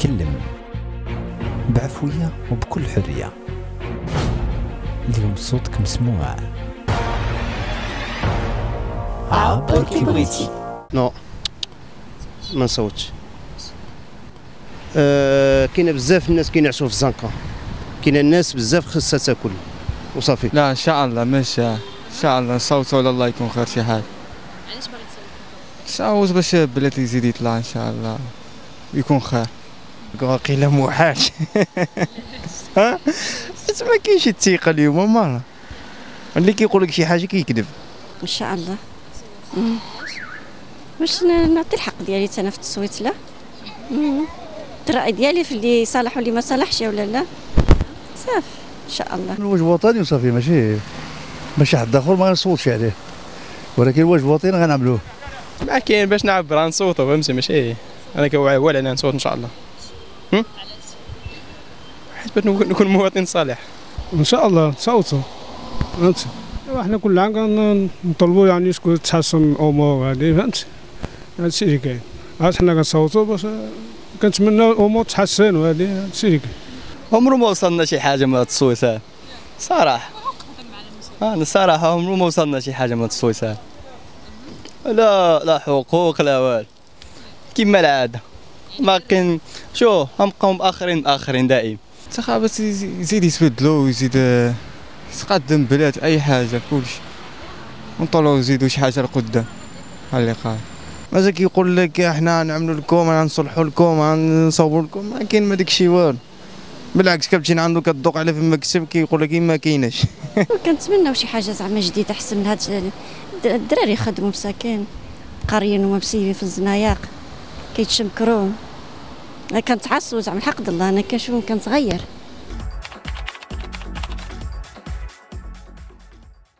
يتكلم بعفوية وبكل حرية. اليوم صوتك مسموع. عبر كي بغيتي نو ما نصوتش. آه كاينة بزاف الناس كينعسوا في الزنقه كاينة الناس بزاف خصها تاكل. وصافي. لا إن شاء الله ماشي. إن شاء الله نصوتوا ولا الله يكون خير شي حاجة. علاش باغي تصوت نصوت باش البلاد يزيد يطلع إن شاء الله. يكون خير. واقيلا موحاش ها؟ ما كاينش الثقة اليوم مالا اللي كيقول لك شي حاجة كيكذب. إن شاء الله. باش نعطي الحق ديالي أنا في التصويت لا. الرأي ديالي في اللي صالح واللي ما صالحش ولا لا؟ صافي إن شاء الله. الواجب وطني وصافي ماشي ماشي حد آخر ما نصوتش عليه. ولكن الواجب وطني غنعملوه. ما كاين باش نعبر عن صوته فهمتي؟ ماشي. أنا كوعي أنا نصوت إن شاء الله؟ حيت باش نكون نكون مواطن صالح. إن شاء الله صوتوا فهمتي إيوا حنا كل عام كنطلبوا يعني شكون تحسن الأمور هذه فهمتي هادشي اللي كاين. عاد حنا كنصوتوا باش كنتمناو الأمور تحسن وهذه هادشي اللي كاين. عمره ما وصلنا شي حاجة من التصويت صراحة. أنا الصراحه عمره ما وصلنا شي حاجة من التصويت لا لا حقوق لا والو. كما العادة. ما كاين شو غنبقاو مأخرين مأخرين الانتخابات بس يزيد يتبدلوا ويزيد آه، يتقدم بلاد أي حاجة كلشي ونطلعوا يزيدوا شي حاجة لقدام. ها اللي قال. مازال كيقول لك إحنا نعملوا لكم نصلحوا لكم نصوبوا لكم ما كاين ما داكشي والو. بالعكس كتمشي عنده كتدوق على فما كسب كيقول لك ما كايناش. كنتمناو شي حاجة زعما جديدة أحسن من هاد الد- الدراري خدموا مساكين قاريين ومسيبين في الزنايق كيتشمكروا. كنتعصوا زعما الحق الله أنا كنشوفهم كنتغير